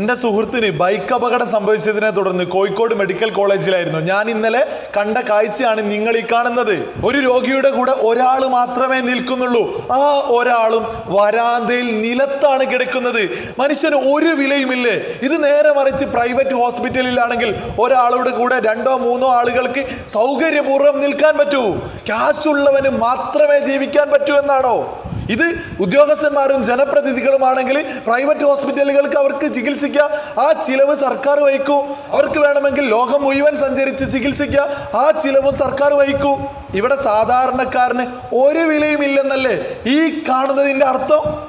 എന്റെ സുഹൃത്തിന് ബൈക്ക് അപകടം സംഭവിച്ചതിനെ തുടർന്ന് കോഴിക്കോട് മെഡിക്കൽ കോളേജിലായിരുന്നു ഞാൻ ഇന്നലെ കണ്ട കാഴ്ചയാണ് നിങ്ങൾ ഈ കാണുന്നത്. ഒരു രോഗിയുടെ കൂടെ ഒരാൾ മാത്രമേ നിൽക്കുന്നുള്ളൂ. ആ ഒരാളും വരാന്തയിൽ നിലത്താണ് കിടക്കുന്നത്. മനുഷ്യന് ഒരു വിലയുമില്ലേ? ഇത് നേരെ മറിച്ച് പ്രൈവറ്റ് ഹോസ്പിറ്റലിലാണെങ്കിൽ ഒരാളുടെ കൂടെ രണ്ടോ മൂന്നോ ആളുകൾക്ക് സൗകര്യപൂർവം നിൽക്കാൻ പറ്റൂ. ക്യാഷ് ഉള്ളവന് മാത്രമേ ജീവിക്കാൻ പറ്റൂ എന്നാണോ? ഇത് ഉദ്യോഗസ്ഥന്മാരും ജനപ്രതിനിധികളുമാണെങ്കിൽ പ്രൈവറ്റ് ഹോസ്പിറ്റലുകൾക്ക് അവർക്ക് ചികിത്സിക്കാം ആ ചിലവ് സർക്കാർ വഹിക്കൂ. അവർക്ക് വേണമെങ്കിൽ ലോകം മുഴുവൻ സഞ്ചരിച്ച് ചികിത്സിക്കാം ആ ചിലവ് സർക്കാർ വഹിക്കൂ. ഇവിടെ സാധാരണക്കാരന് ഒരു വിലയും ഇല്ലെന്നല്ലേ ഈ കാണുന്നതിന്റെ അർത്ഥം?